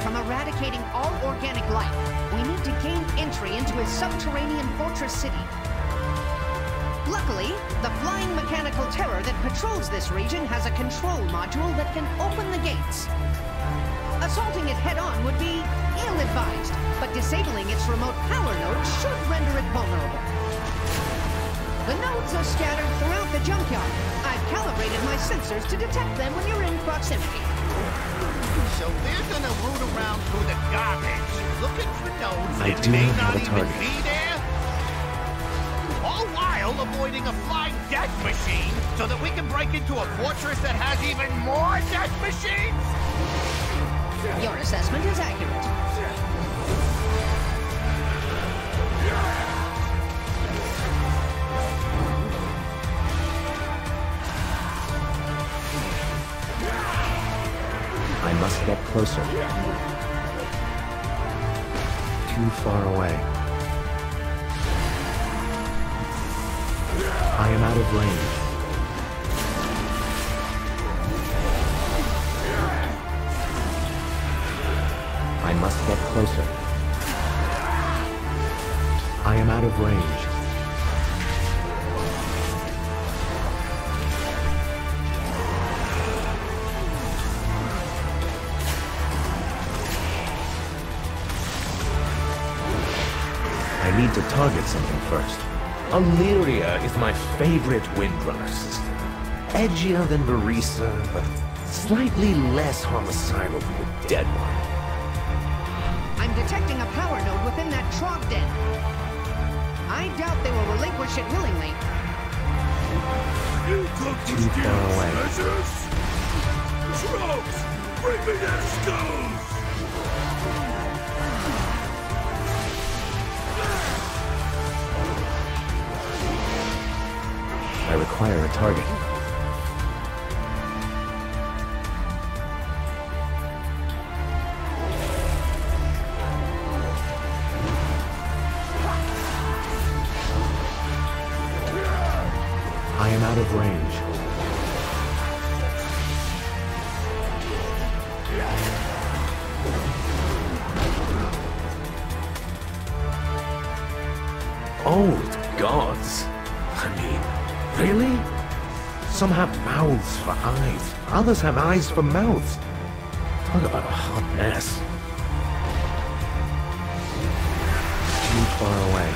from eradicating all organic life, we need to gain entry into his subterranean fortress city. Luckily, the flying mechanical terror that patrols this region has a control module that can open the gates. Assaulting it head-on would be ill-advised, but disabling its remote power nodes should render it vulnerable. The nodes are scattered throughout the junkyard. I've calibrated my sensors to detect them when you're in root around through the garbage, looking for nodes I that do may not have a even target. be there. All while avoiding a flying death machine so that we can break into a fortress that has even more death machines? Your assessment is accurate. Must get closer. Too far away. I am out of range. I must get closer. I am out of range. Target something first. Alleria is my favorite Windrunner system. Edgier than Vereesa, but slightly less homicidal than the dead one. I'm detecting a power node within that Trogg den. I doubt they will relinquish it willingly. You took the Too far skills away. measures? Troops, bring me their skulls! I require a target. Others have eyes for mouths. Talk about a hot mess. Too far away.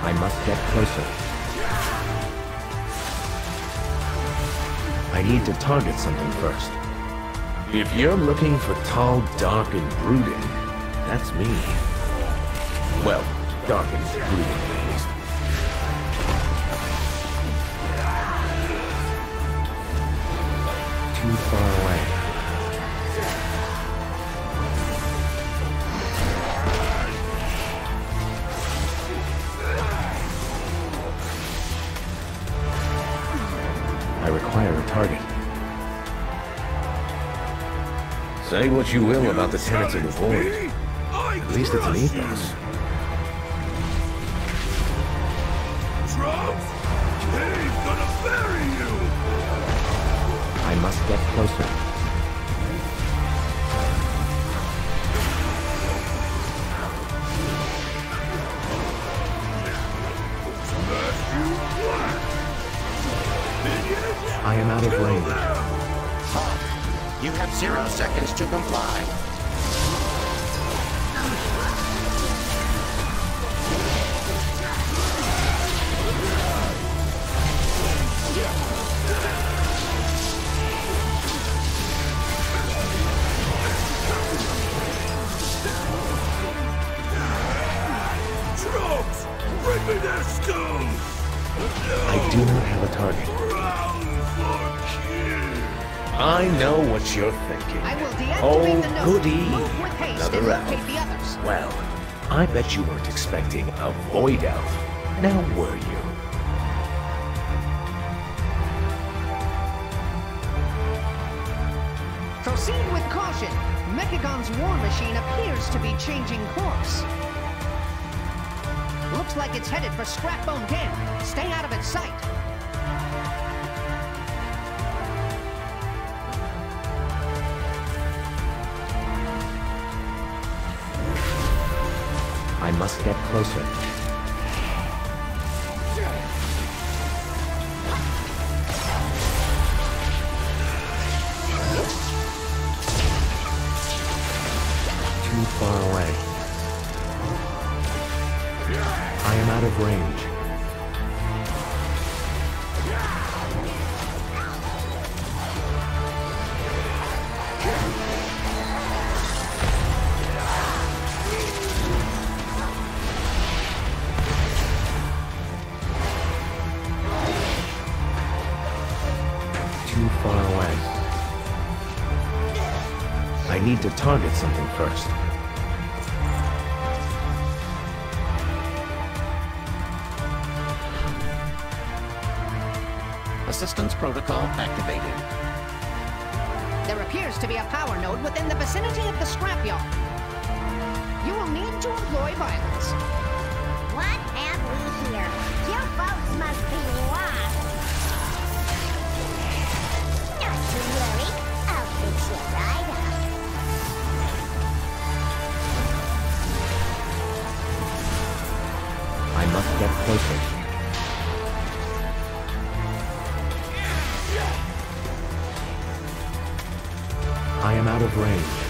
I must get closer. I need to target something first. If you're looking for tall, dark, and brooding, that's me. Well, dark and brooding, Say what you will about the tenets of the Void. At least it's an ethos. Bet you weren't expecting a void elf. Now were you? Proceed with caution. Mechagon's war machine appears to be changing course. Looks like it's headed for Scrapbone Dam. Stay out of its sight. I must get closer. Need to target something first. Assistance protocol activated. There appears to be a power node within the vicinity of the scrapyard. You will need to employ violence. Closer. I am out of range.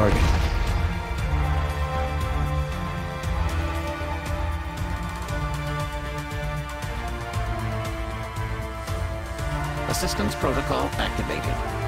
Target. Assistance protocol activated.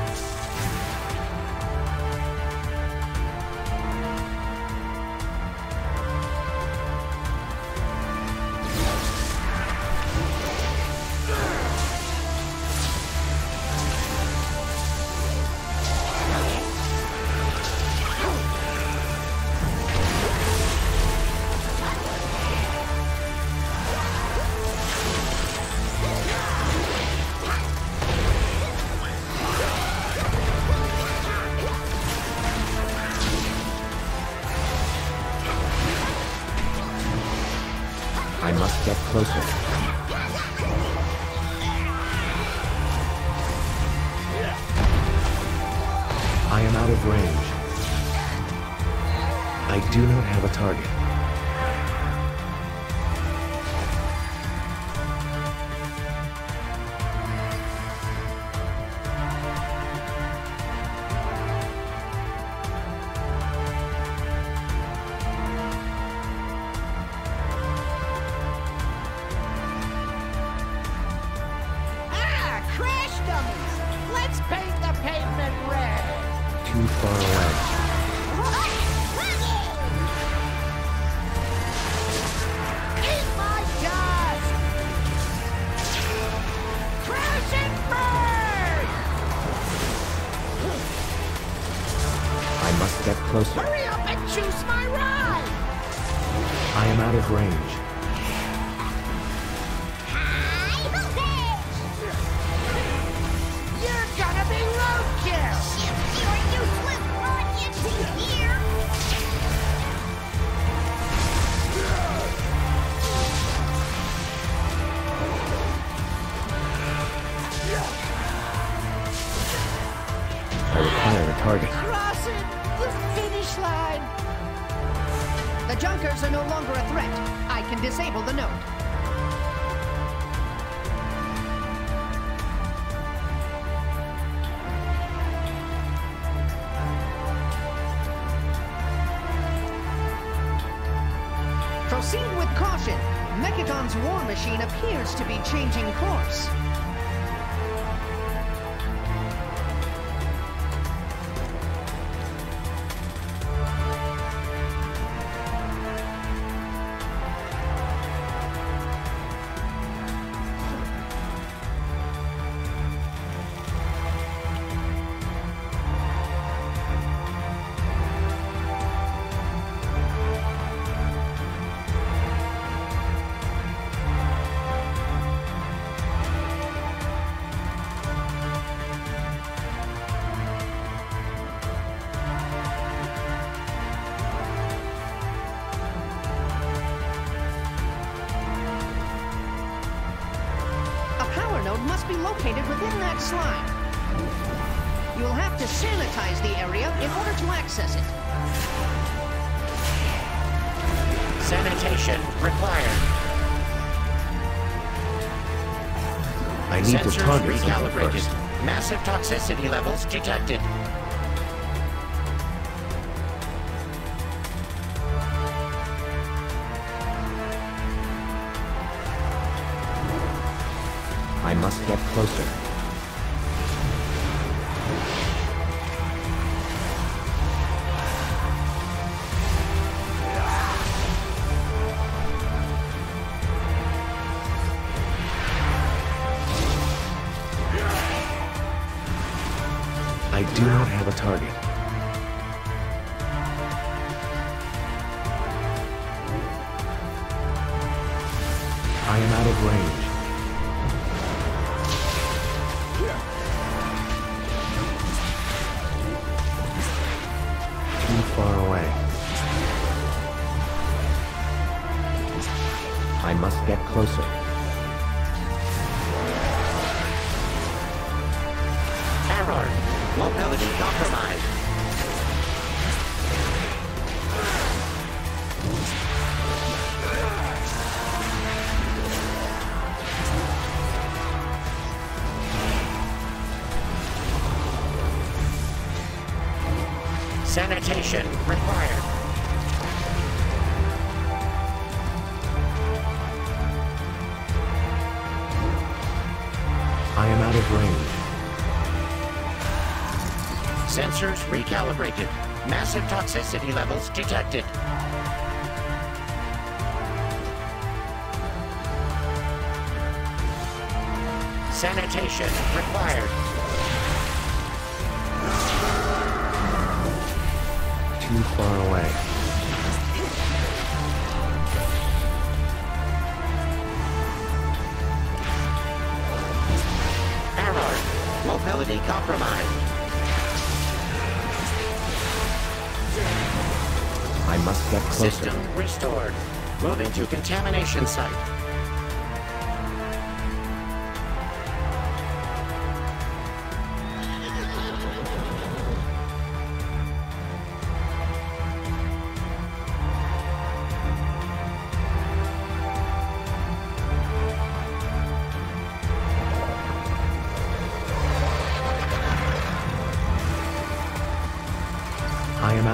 Must get Too far away. Require a target. Crossing the finish line! The Junkers are no longer a threat. I can disable the node. Proceed with caution. Mechagon's war machine appears to be changing course. That slime. You'll have to sanitize the area in order to access it. Sanitation required. I need to Sensors target something recalibrated. first. Massive toxicity levels detected. I must get closer. Sanitation required. I am out of range. Sensors recalibrated. Massive toxicity levels detected. Sanitation required. Too far away. Error. Mobility compromised. I must get closer. System restored. Moving to contamination site.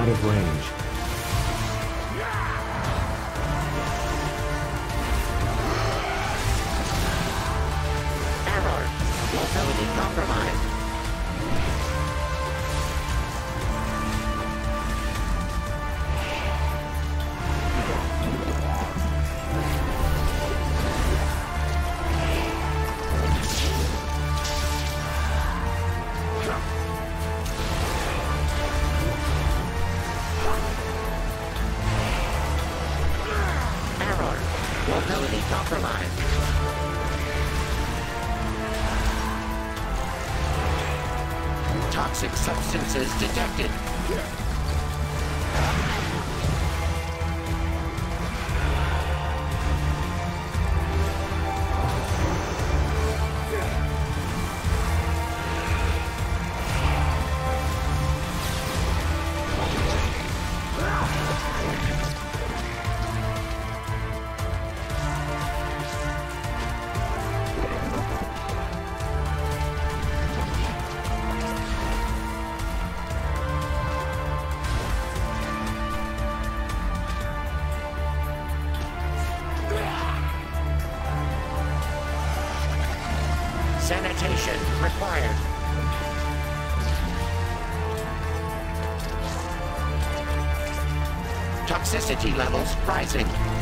Of range. Detected. Toxicity levels rising.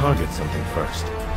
Target something first.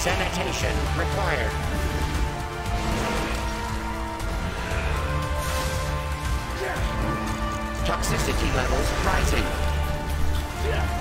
Sanitation required. Toxicity levels rising.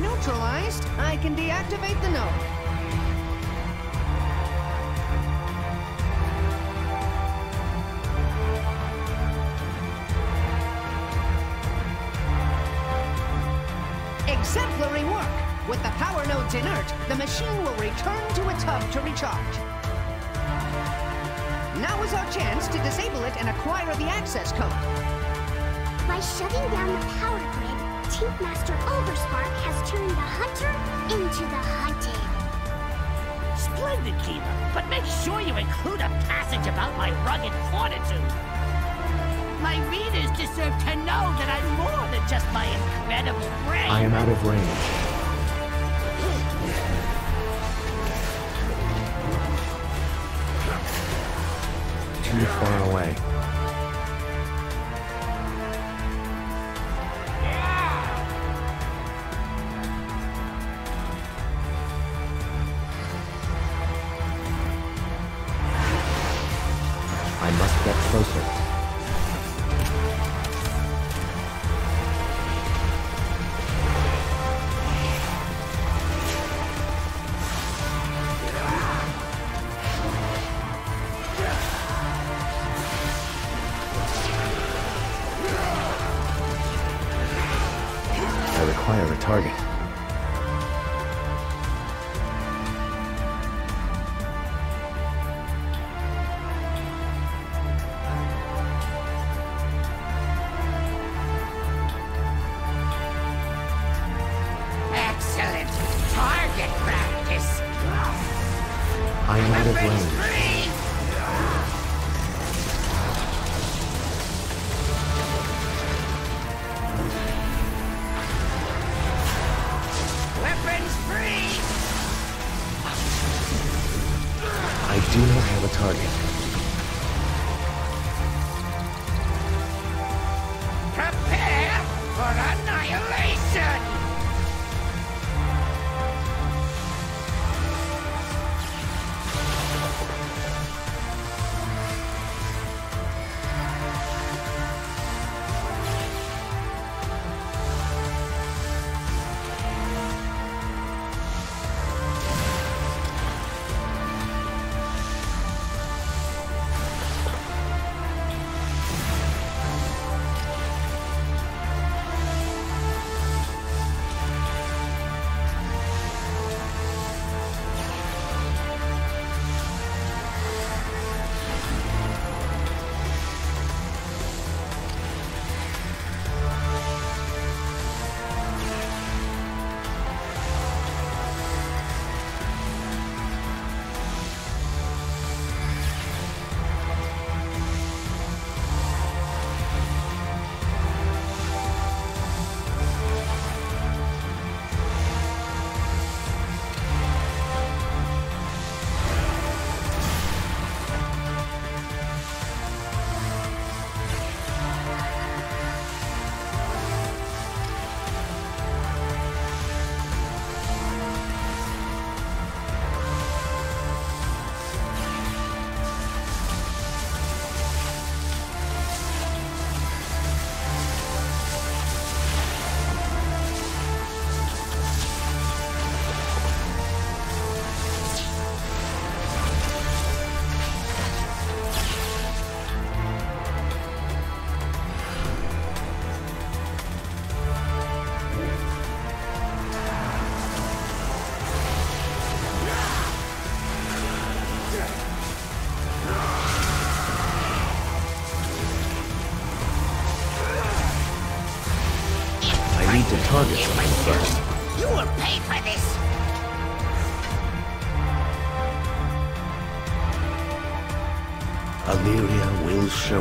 Neutralized, I can deactivate the node. Exemplary work! With the power nodes inert, the machine will return to its hub to recharge. Now is our chance to disable it and acquire the access code. By shutting down the power grid, Tinkmaster Overspark has turned the hunter into the hunted. Splendid, Kiva, but make sure you include a passage about my rugged fortitude. My readers deserve to know that I'm more than just my incredible brain. I am out of range. Too far away.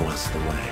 Us the way.